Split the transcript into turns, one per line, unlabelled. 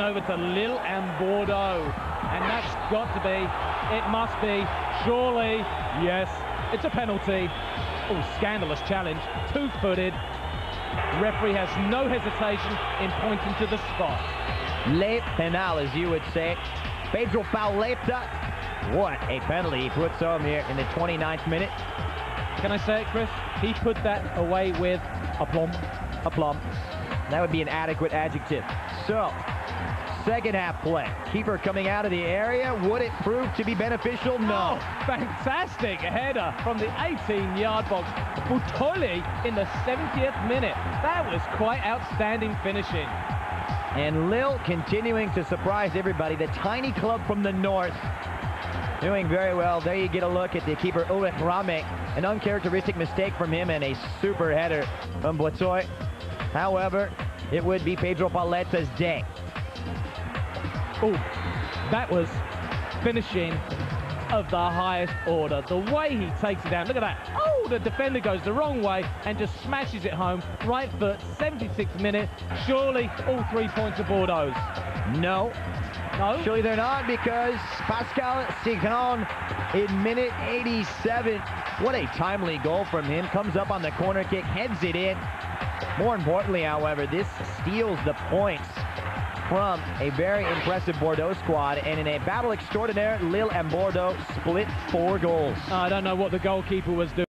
over to Lille and Bordeaux. And that's got to be, it must be, surely, yes, it's a penalty. Oh, scandalous challenge, two-footed. Referee has no hesitation in pointing to the spot.
Late penal, as you would say. Pedro Pauleta, what a penalty he puts on here in the 29th minute.
Can I say it, Chris? He put that away with aplomb.
Aplomb. That would be an adequate adjective. So, second half play. Keeper coming out of the area. Would it prove to be beneficial? No.
Oh, fantastic header from the 18-yard box. Boutoille in the 70th minute. That was quite outstanding finishing.
And Lille continuing to surprise everybody. The tiny club from the north doing very well. There you get a look at the keeper Ulrich Rame. An uncharacteristic mistake from him and a super header from Boutoille. However, it would be Pedro Pauleta's day.
Oh, that was finishing of the highest order. The way he takes it down, look at that. Oh, the defender goes the wrong way and just smashes it home. Right foot, 76th minute. Surely all three points of Bordeaux.
No.
No?
Surely they're not because Pascal Cygan in minute 87. What a timely goal from him. Comes up on the corner kick, heads it in. More importantly, however, this steals the points from a very impressive Bordeaux squad. And in a battle extraordinaire, Lille and Bordeaux split four goals.
I don't know what the goalkeeper was doing.